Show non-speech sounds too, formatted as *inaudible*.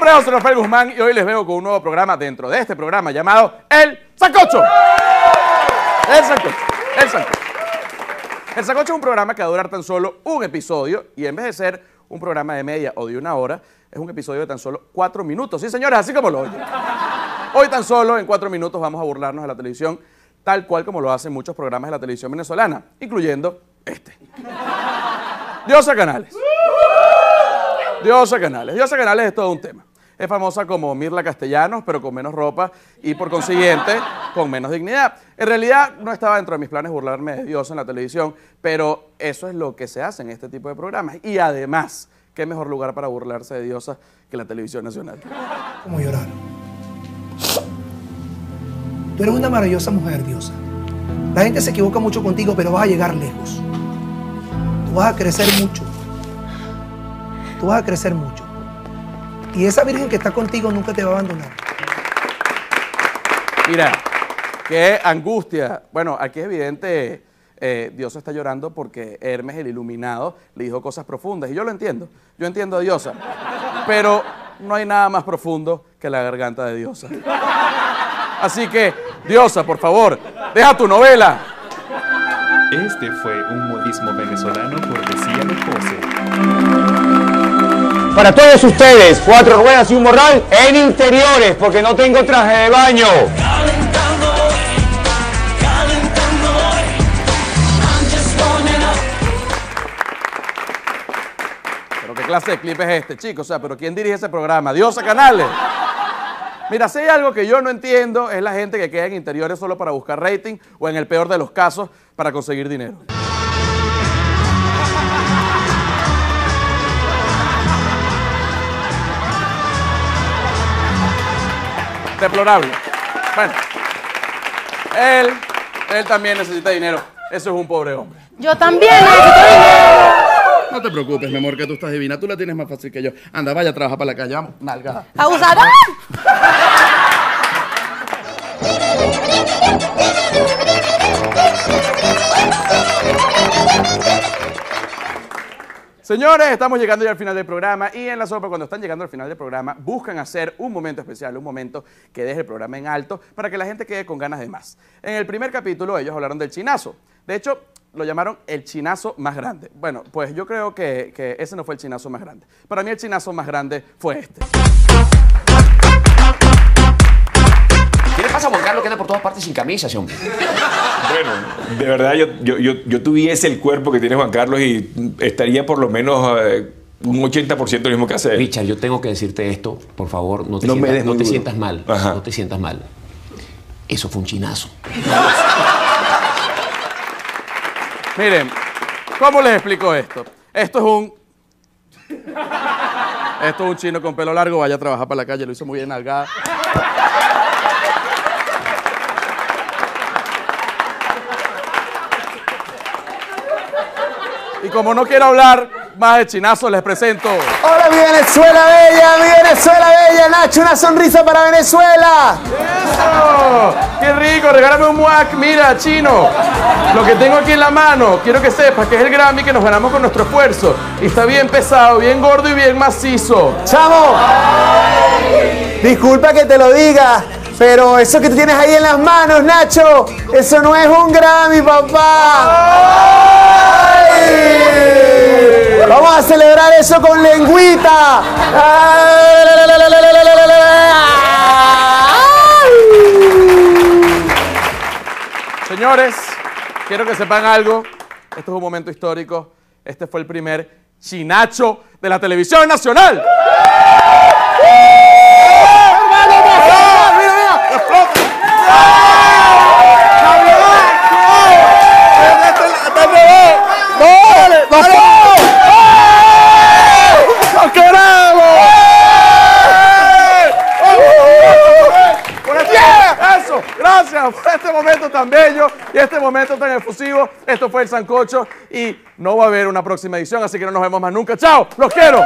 nombre es Rafael Guzmán y hoy les veo con un nuevo programa dentro de este programa llamado El Sacocho. El Sacocho. El Sacocho. El Sacocho es un programa que va a durar tan solo un episodio y en vez de ser un programa de media o de una hora, es un episodio de tan solo cuatro minutos. Sí, señores, así como lo oyen. Hoy tan solo en cuatro minutos vamos a burlarnos de la televisión tal cual como lo hacen muchos programas de la televisión venezolana, incluyendo este. Diosa Canales. Diosa Canales. Diosa Canales es todo un tema. Es famosa como Mirla Castellanos, pero con menos ropa y por consiguiente con menos dignidad. En realidad no estaba dentro de mis planes burlarme de Diosa en la televisión, pero eso es lo que se hace en este tipo de programas. Y además, qué mejor lugar para burlarse de Diosa que la televisión nacional. Como llorar. Tú eres una maravillosa mujer, Diosa. La gente se equivoca mucho contigo, pero vas a llegar lejos. Tú vas a crecer mucho. Tú vas a crecer mucho. Y esa Virgen que está contigo nunca te va a abandonar. Mira, qué angustia. Bueno, aquí es evidente, eh, Dios está llorando porque Hermes, el iluminado, le dijo cosas profundas. Y yo lo entiendo. Yo entiendo a Diosa. Pero no hay nada más profundo que la garganta de Diosa. Así que, Diosa, por favor, deja tu novela. Este fue un modismo venezolano cortesía de José. Para todos ustedes, cuatro ruedas y un morral en interiores, porque no tengo traje de baño. Pero qué clase de clip es este, chicos. O sea, pero ¿quién dirige ese programa? Diosa Canales. Mira, si hay algo que yo no entiendo es la gente que queda en interiores solo para buscar rating o en el peor de los casos para conseguir dinero. Deplorable. Bueno, él, él también necesita dinero. Eso es un pobre hombre. Yo también necesito dinero. No te preocupes, mi amor, que tú estás divina. Tú la tienes más fácil que yo. Anda, vaya a trabajar para la calle. Vamos, nalga. Abusador. *laughs* Señores, estamos llegando ya al final del programa y en la sopa cuando están llegando al final del programa buscan hacer un momento especial, un momento que deje el programa en alto para que la gente quede con ganas de más. En el primer capítulo ellos hablaron del chinazo. De hecho, lo llamaron el chinazo más grande. Bueno, pues yo creo que, ese no fue el chinazo más grande. Para mí el chinazo más grande fue este. ¿Qué le pasa a Juan Carlos que anda por todas partes sin camisa, ese hombre? Bueno, de verdad yo, yo, yo, yo tuviese el cuerpo que tiene Juan Carlos y estaría por lo menos eh, un 80% lo mismo que hace. Richard, yo tengo que decirte esto, por favor, no te, No sientas, no te sientas mal. Ajá. No te sientas mal. Eso fue un chinazo. Miren, ¿cómo les explico esto? Esto es un... Esto es un chino con pelo largo, vaya a trabajar para la calle, lo hizo muy bien nalgada. Y como no quiero hablar más de chinazo, les presento... Hola, mi Venezuela bella, mi Venezuela bella. Nacho, una sonrisa para Venezuela. ¡Eso! ¡Qué rico! Regálame un muac. Mira, chino. Lo que tengo aquí en la mano, quiero que sepas que es el Grammy que nos ganamos con nuestro esfuerzo. Y está bien pesado, bien gordo y bien macizo. Chamo, disculpa que te lo diga, pero eso que tú tienes ahí en las manos, Nacho, eso no es un Grammy, papá. ¡Ay! Vamos a celebrar eso con lengüita. Señores, quiero que sepan algo. Esto es un momento histórico. Este fue el primer chinacho de la televisión nacional. ¡Nos queremos! Por este- Eso, gracias por este momento tan bello y este momento tan efusivo. Esto fue el Sancocho y no va a haber una próxima edición, así que no nos vemos más nunca. ¡Chao! ¡Los quiero!